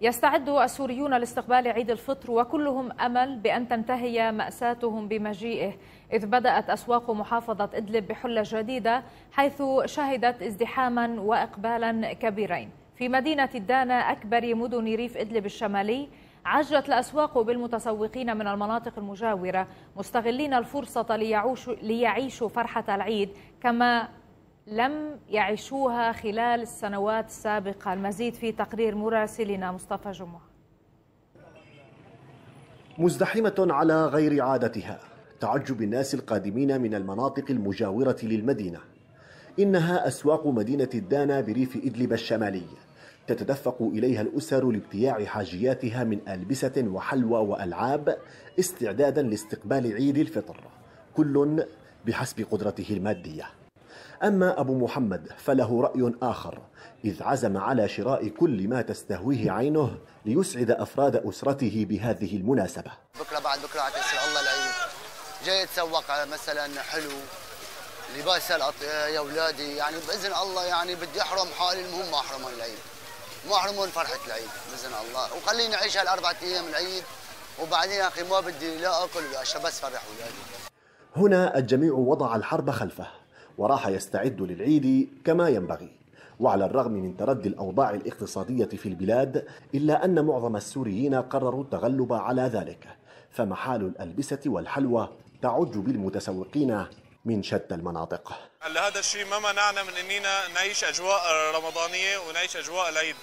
يستعد السوريون لاستقبال عيد الفطر وكلهم أمل بأن تنتهي مأساتهم بمجيئه إذ بدأت أسواق محافظة إدلب بحلة جديدة حيث شهدت ازدحاما وإقبالا كبيرين. في مدينة الدانا أكبر مدن ريف إدلب الشمالي عجت الأسواق بالمتسوقين من المناطق المجاورة مستغلين الفرصة ليعيشوا فرحة العيد كما لم يعيشوها خلال السنوات السابقة. المزيد في تقرير مراسلنا مصطفى جمعة. مزدحمة على غير عادتها تعجب الناس القادمين من المناطق المجاورة للمدينة. إنها أسواق مدينة الدانا بريف إدلب الشمالي. تتدفق إليها الأسر لابتياع حاجياتها من ألبسة وحلوى وألعاب استعدادا لاستقبال عيد الفطر. كل بحسب قدرته المادية. أما أبو محمد فله رأي آخر إذ عزم على شراء كل ما تستهويه عينه ليسعد أفراد أسرته بهذه المناسبة. بكرة بعد بكرة عتسر الله العيد جاي يتسوق مثلا حلو لباس يا أولادي يعني بإذن الله يعني بدي أحرم حالي المهم ما أحرم العيد. ما أحرمون فرحة العيد بإذن الله. وخليني أعيش هالأربع أيام العيد وبعدين يا أخي ما بدي لا أكل ولا أشرب بس فرح ولادي هنا الجميع وضع الحرب خلفه. وراح يستعد للعيد كما ينبغي. وعلى الرغم من تردي الأوضاع الاقتصادية في البلاد إلا أن معظم السوريين قرروا التغلب على ذلك. فمحال الألبسة والحلوى تعج بالمتسوقين من شتى المناطق. هذا الشيء ما منعنا من إننا نعيش أجواء رمضانية ونعيش أجواء العيد؟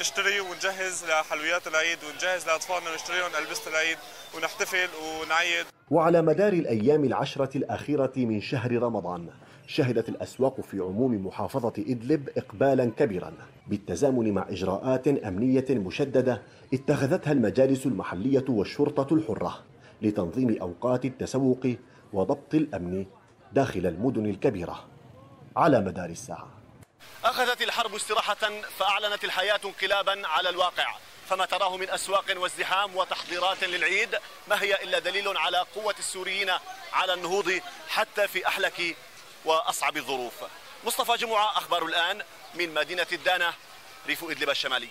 نشتري ونجهز لحلويات العيد ونجهز لأطفالنا ونشتري لهم ألبسة العيد ونحتفل ونعيد. وعلى مدار الأيام العشرة الأخيرة من شهر رمضان شهدت الأسواق في عموم محافظة إدلب اقبالا كبيرا بالتزامن مع إجراءات أمنية مشددة اتخذتها المجالس المحلية والشرطة الحرة لتنظيم أوقات التسوق وضبط الأمن داخل المدن الكبيرة. على مدار الساعة. أخذت الحرب استراحة فأعلنت الحياة انقلابا على الواقع فما تراه من أسواق وازدحام وتحضيرات للعيد ما هي إلا دليل على قوة السوريين على النهوض حتى في أحلك وأصعب الظروف. مصطفى جمعة أخبار الآن من مدينة الدانة ريف إدلب الشمالي.